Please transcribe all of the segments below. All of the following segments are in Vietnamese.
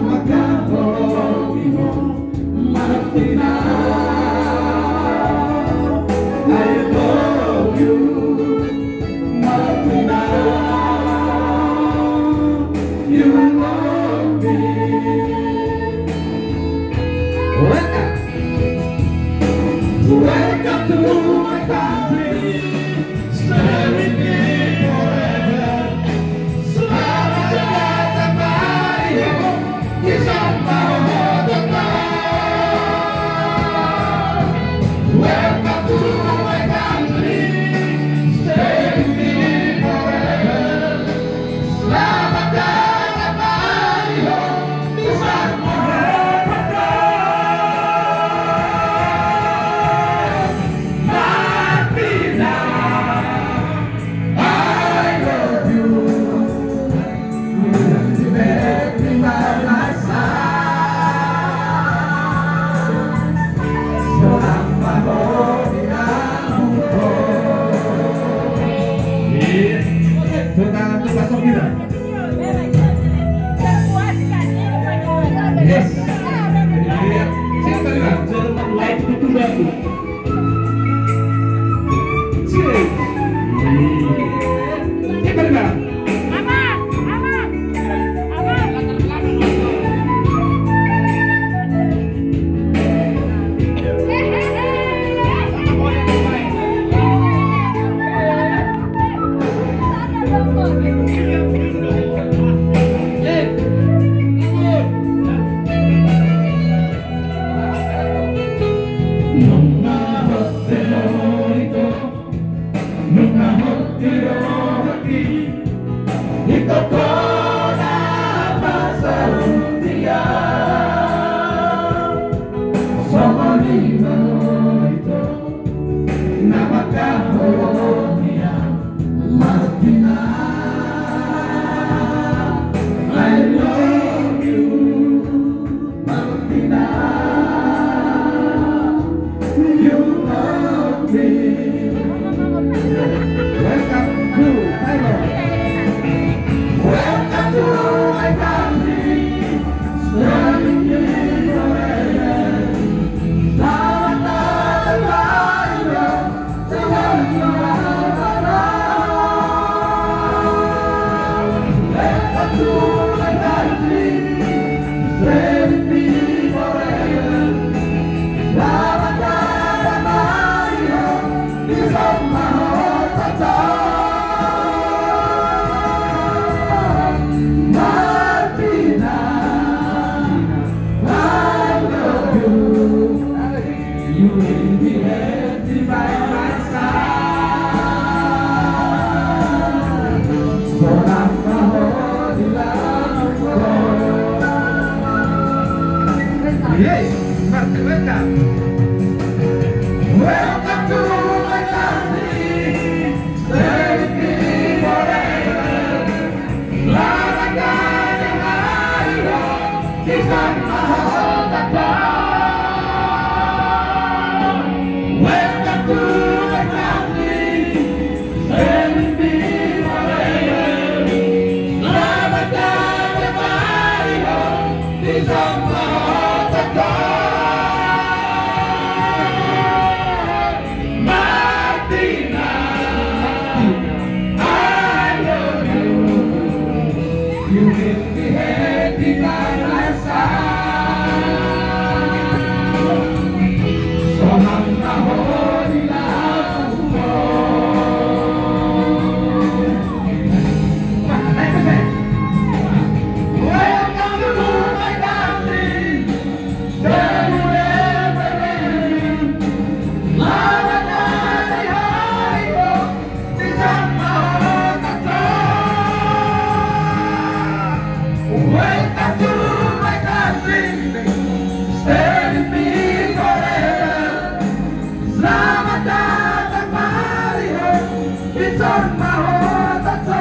não acaba. Música Ei, Marcreta! It's on my heart, that's all.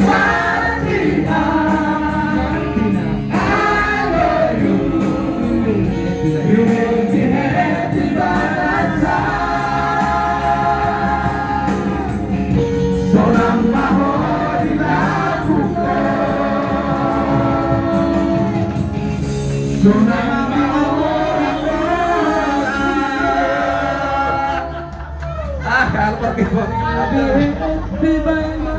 Martina, Martina, I love you. You will be happy by my side. So now my heart is Happy birthday